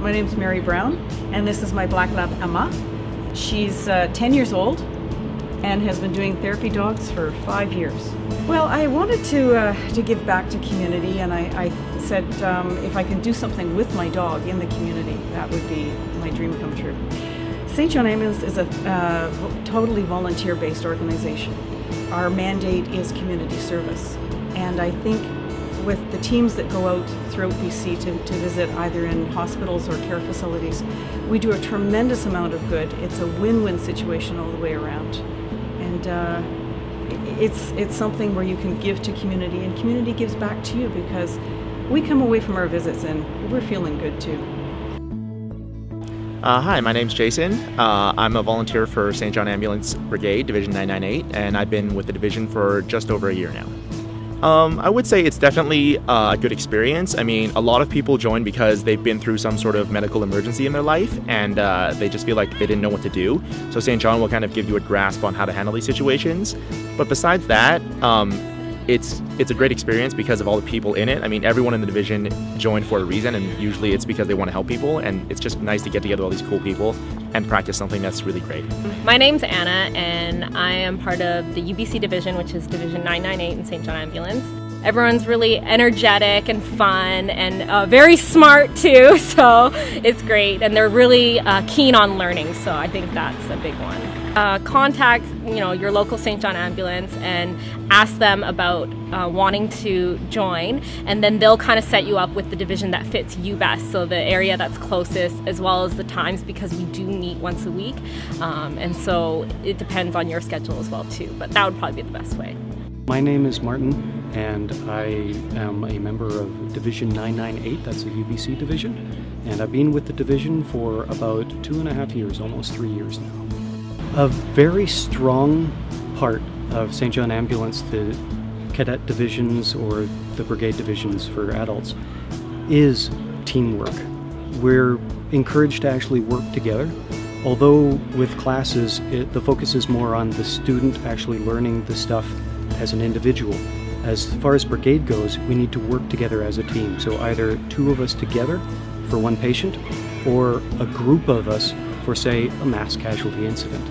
My name's Mary Brown, and this is my black lab Emma. She's uh, 10 years old and has been doing therapy dogs for five years. Well, I wanted to uh, to give back to community, and I, I said um, if I can do something with my dog in the community, that would be my dream come true. St. John Ambulance is a uh, totally volunteer-based organization. Our mandate is community service, and I think with the teams that go out throughout BC to, to visit either in hospitals or care facilities, we do a tremendous amount of good. It's a win-win situation all the way around. And uh, it's, it's something where you can give to community and community gives back to you because we come away from our visits and we're feeling good too. Uh, hi, my name's Jason. Uh, I'm a volunteer for St. John Ambulance Brigade, Division 998, and I've been with the division for just over a year now. Um, I would say it's definitely uh, a good experience. I mean, a lot of people join because they've been through some sort of medical emergency in their life and uh, they just feel like they didn't know what to do. So St. John will kind of give you a grasp on how to handle these situations. But besides that, um, it's it's a great experience because of all the people in it. I mean, everyone in the division joined for a reason, and usually it's because they want to help people. And it's just nice to get together all these cool people and practice something that's really great. My name's Anna, and I am part of the UBC division, which is Division 998 in St. John Ambulance. Everyone's really energetic and fun and uh, very smart too, so it's great. And they're really uh, keen on learning, so I think that's a big one. Uh, contact you know your local St. John ambulance and ask them about uh, wanting to join, and then they'll kind of set you up with the division that fits you best. So the area that's closest, as well as the times, because we do meet once a week, um, and so it depends on your schedule as well too. But that would probably be the best way. My name is Martin, and I am a member of Division 998, that's the UBC division, and I've been with the division for about two and a half years, almost three years now. A very strong part of St. John Ambulance, the cadet divisions or the brigade divisions for adults, is teamwork. We're encouraged to actually work together. Although with classes, it, the focus is more on the student actually learning the stuff as an individual. As far as brigade goes, we need to work together as a team. So either two of us together for one patient, or a group of us for, say, a mass casualty incident.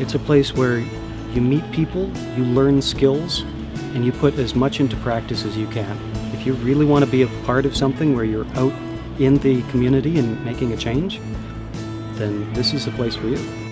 It's a place where you meet people, you learn skills, and you put as much into practice as you can. If you really want to be a part of something where you're out in the community and making a change, then this is the place for you.